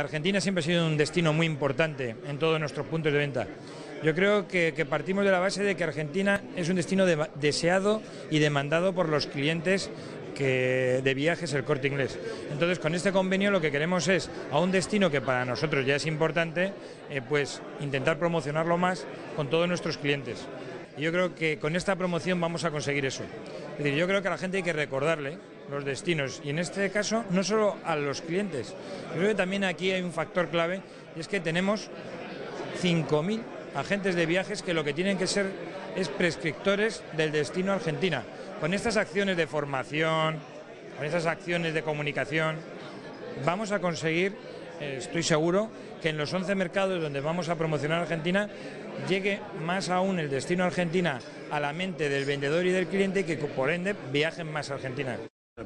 Argentina siempre ha sido un destino muy importante en todos nuestros puntos de venta. Yo creo que, partimos de la base de que Argentina es un destino de- deseado y demandado por los clientes que, de viajes el corte inglés. Entonces, con este convenio lo que queremos es a un destino que para nosotros ya es importante, eh, pues intentar promocionarlo más con todos nuestros clientes. Y yo creo que con esta promoción vamos a conseguir eso. Es yo creo que a la gente hay que recordarle los destinos y en este caso no solo a los clientes. Yo creo que también aquí hay un factor clave y es que tenemos 5.000 agentes de viajes que lo que tienen que ser es prescriptores del destino Argentina. Con estas acciones de formación, con estas acciones de comunicación, vamos a conseguir, eh, estoy seguro, que en los 11 mercados donde vamos a promocionar Argentina llegue más aún el destino Argentina a la mente del vendedor y del cliente y que por ende viajen más a Argentina.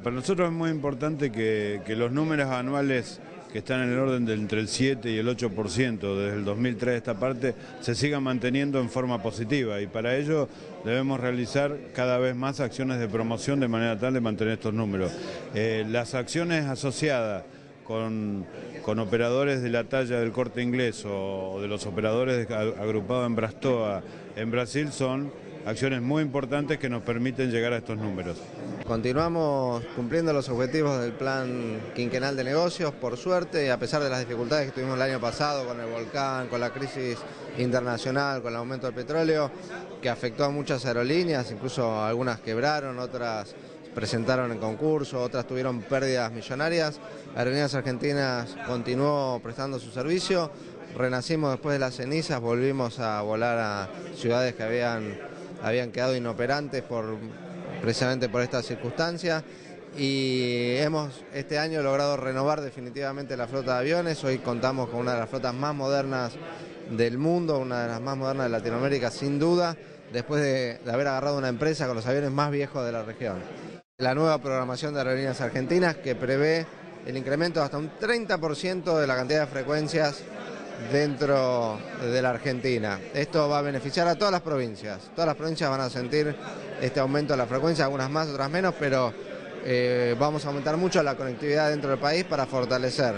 Para nosotros es muy importante que, los números anuales que están en el orden de entre el 7 y el 8% desde el 2003 esta parte se sigan manteniendo en forma positiva y para ello debemos realizar cada vez más acciones de promoción de manera tal de mantener estos números. Eh, las acciones asociadas con, con operadores de la talla del corte inglés o, de los operadores agrupados en Brastoa en Brasil son acciones muy importantes que nos permiten llegar a estos números. Continuamos cumpliendo los objetivos del plan quinquenal de negocios, por suerte, a pesar de las dificultades que tuvimos el año pasado con el volcán, con la crisis internacional, con el aumento del petróleo, que afectó a muchas aerolíneas, incluso algunas quebraron, otras presentaron en concurso, otras tuvieron pérdidas millonarias. Aerolíneas Argentinas continuó prestando su servicio, renacimos después de las cenizas, volvimos a volar a ciudades que habían, habían quedado inoperantes por precisamente por esta circunstancia y hemos este año logrado renovar definitivamente la flota de aviones. Hoy contamos con una de las flotas más modernas del mundo, una de las más modernas de Latinoamérica sin duda, después de, de haber agarrado una empresa con los aviones más viejos de la región. La nueva programación de aerolíneas argentinas que prevé el incremento de hasta un 30% de la cantidad de frecuencias dentro de la Argentina. Esto va a beneficiar a todas las provincias. Todas las provincias van a sentir este aumento de la frecuencia, algunas más, otras menos, pero eh, vamos a aumentar mucho la conectividad dentro del país para fortalecer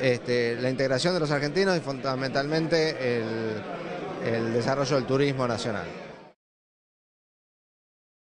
este, la integración de los argentinos y fundamentalmente el, el desarrollo del turismo nacional.